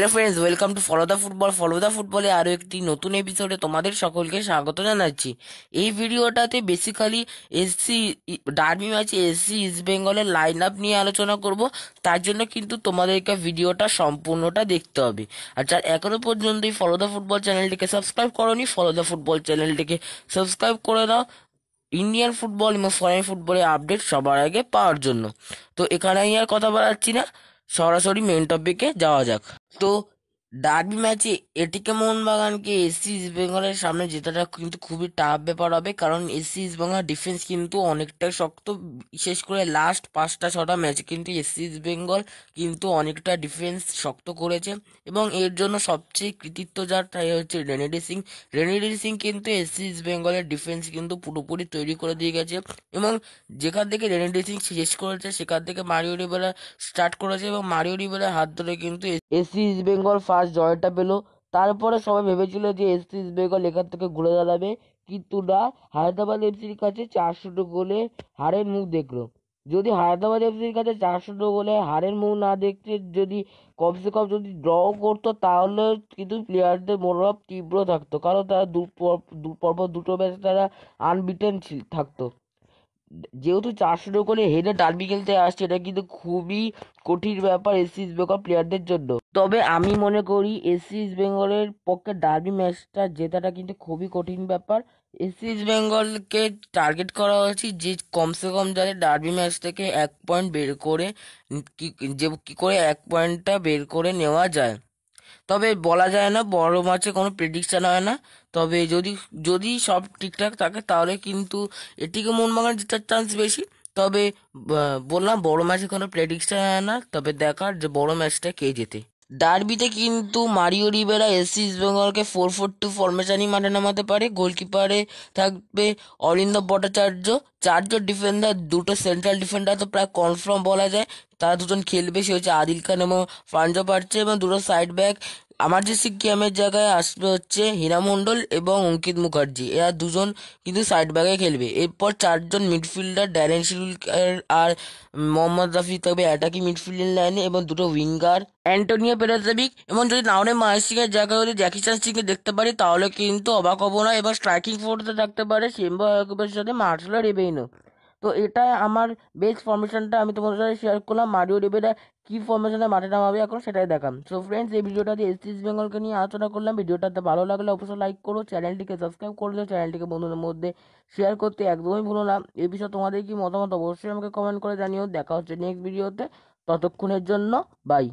Hello friends welcome to follow the football follow the ফুটবলে আরও একটি নতুন এপিসোডে তোমাদের সকলকে স্বাগত জানাচ্ছি। এই ভিডিওটাতে বেসিক্যালি এসসি ডার্বি ম্যাচে এসসি ইস্ট বেঙ্গলের লাইন আপ নিয়ে আলোচনা করব। তার জন্য কিন্তু তোমাদেরকে ভিডিওটা সম্পূর্ণটা দেখতে হবে। আর যার এখনও পর্যন্ত এই ফলো দ্য ফুটবল চ্যানেলটিকে সাবস্ক্রাইব করোনি ফলো দ্য ফুটবল চ্যানেলটিকে সাবস্ক্রাইব করে দাও। ইন্ডিয়ান ফুটবল এবং ফরেন ফুটবলের আপডেট সবার আগে পাওয়ার জন্য। তো এখানে আর কথা বাড়াচ্ছি না। সরাসরি মেন টপিকে যাওয়া যাক। তো ডার্বি ম্যাচে এটিকে মোহনবাগানকে এসসি ইস্ট বেঙ্গলের সামনে জেতাটা কিন্তু খুবই টাফ ব্যাপার হবে। কারণ এসসি ইস্ট ডিফেন্স কিন্তু অনেকটাই শক্ত, বিশেষ করে লাস্ট পাঁচটা, ছটা ম্যাচে কিন্তু এসসি ইস্ট বেঙ্গল কিন্তু অনেকটা ডিফেন্স শক্ত করেছে। এবং এর জন্য সবচেয়ে কৃতিত্ব যার, তাই হচ্ছে রেনেডি সিং রেনেডি সিং কিন্তু এসসি ইস্ট বেঙ্গলের ডিফেন্স কিন্তু পুরোপুরি তৈরি করে দিয়ে গেছে। এবং যেখান থেকে রেনেডি সিং শেষ করেছে, সেখান থেকে মারিও রিবেরা স্টার্ট করেছে। এবং মারিও রিবেরার হাত ধরে কিন্তু এসসি ইস্ট বেঙ্গল ফার্স্ট জয়টা পেল। তারপরে সবাই ভেবেছিল যে এসসি ইস্ট বেঙ্গল এখান থেকে ঘুরে দাঁড়াবে। কিন্তু না, হায়দ্রাবাদ এফসির কাছে চারশো গোলে হারের মুখ দেখল। যদি হায়দ্রাবাদ এফসির কাছে চারশো গোলে হারের মুখ না দেখতে যদি কমসে কম যদি ড্র করতো, তাহলে কিন্তু প্লেয়ারদের মনোভাব তীব্র থাকতো। কারণ তারা দু পরপর দুটো ম্যাচ তারা আনবিটেন থাকতো। যেহেতু চারশো করে হেডে ডার্বি খেলতে আসছে, এটা কিন্তু খুবই কঠিন ব্যাপার এসসি বেঙ্গল প্লেয়ারদের জন্য। তবে আমি মনে করি এসসি ইস্ট বেঙ্গলের পক্ষে ডার্বি ম্যাচটা জেতাটা কিন্তু খুবই কঠিন ব্যাপার। এসসি ইস্ট বেঙ্গলকে টার্গেট করা উচিত যে কমসে কম যাতে ডার্বি ম্যাচ থেকে এক পয়েন্ট বের করে যে, কী করে এক পয়েন্টটা বের করে নেওয়া যায়। তবে বলা যায় না, বড় মাঠে কোনো প্রেডিকশান হয় না। তবে যদি যদি সব ঠিকঠাক থাকে তাহলে কিন্তু এটিকে মোহনবাগান জেতার চান্স বেশি। তবে বললাম বড় ম্যাচে কোনো প্রেডিকশান হয় না। তবে দেখার যে বড় ম্যাচটা কে জেতে। ডার্বিতে কিন্তু মারিও রিবেরা এসি ইস্ট বেঙ্গলকে ফোর ফোর টু ফরমেশনই মাঠে নামাতে পারে। গোলকিপারে থাকবে অরিন্দব ভট্টাচার্য। চারজন ডিফেন্ডার দুটো সেন্ট্রাল ডিফেন্ডার তো প্রায় কনফার্ম বলা যায়। তারা দুজন খেলবে, সে হচ্ছে আদিল খান এবং ফানজো পারছে এবং দুটো সাইড ব্যাক আমার যে গেমের জায়গায় আসবে হচ্ছে হীরা মণ্ডল এবং অঙ্কিত মুখার্জি। এরা দুজন কিন্তু সাইড ব্যাগে খেলবে। এরপর চারজন মিডফিল্ডার ড্যারেন শিলুলকার আর মোহাম্মদ রাফি। থাকবে অ্যাটাকিং মিডফিল্ডিং লাইনে এবং দুটো উইঙ্গার অ্যান্টোনিও পেরাজাবিক এবং যদি নাওনে মায়াসিংয়ের জায়গায় যদি জ্যাকি চান সিংকে দেখতে পারি, তাহলে কিন্তু অবাক হব না। এবং স্ট্রাইকিং ফোর্সে থাকতে পারে সিম্বা হকুবের সাথে মার্শাল রেবেইনো। তো এটা আমার বেস্ট ফরমেশনটা আমি তোমাদের সাথে শেয়ার করলাম। মারিও রিবেরা কী ফরমেশনে মাঠে নামাবে এখন সেটাই দেখাম। সো ফ্রেন্ডস এই ভিডিওটাতে এস ইস্ট বেঙ্গলকে নিয়ে আলোচনা করলাম। ভিডিওটাতে ভালো লাগলে অবশ্যই লাইক করো। চ্যানেলটিকে সাবস্ক্রাইব করে দিও। চ্যানেলটিকে বন্ধুদের মধ্যে শেয়ার করতে একদমই ভুলো না। এই বিষয়ে তোমাদের কি মতামত অবশ্যই আমাকে কমেন্ট করে জানিও। দেখা হচ্ছে নেক্সট ভিডিওতে ততক্ষণের জন্য বাই